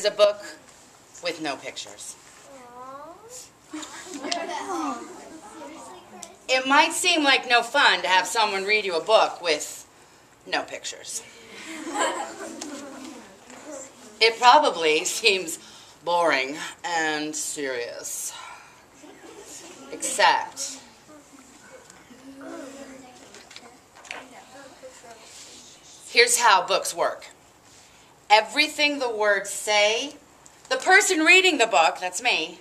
is a book with no pictures. It might seem like no fun to have someone read you a book with no pictures. It probably seems boring and serious. Except, here's how books work everything the words say, the person reading the book, that's me,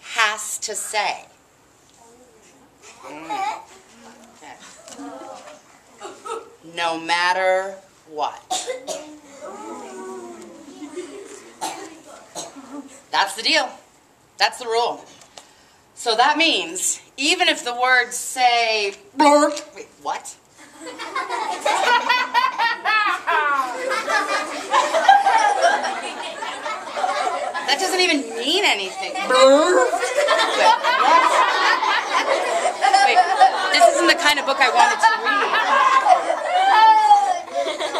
has to say. Mm. No matter what. That's the deal. That's the rule. So that means even if the words say wait, what? that doesn't even mean wait, this isn't the kind of book I wanted to read.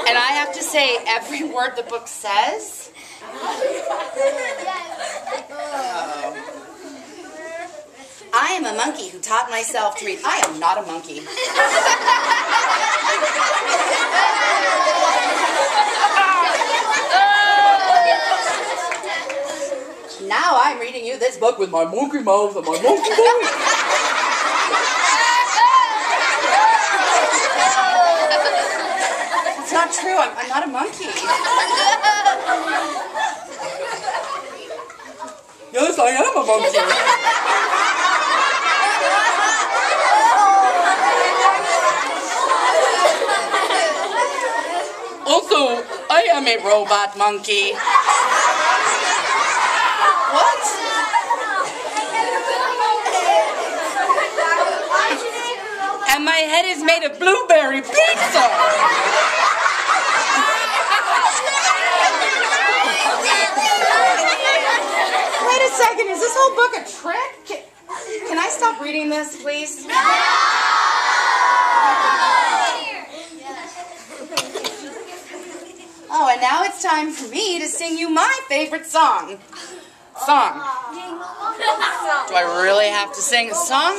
And I have to say every word the book says? I am a monkey who taught myself to read. I am not a monkey. now I'm reading you this book with my monkey mouth and my monkey voice. It's not true. I'm, I'm not a monkey. Yes, I am a monkey. Also, I am a robot monkey. What? And my head is made of blueberry pizza. Wait a second, is this whole book a trick? Can, can I stop reading this, please? Oh, and now it's time for me to sing you my favorite song. Song. Do I really have to sing a song?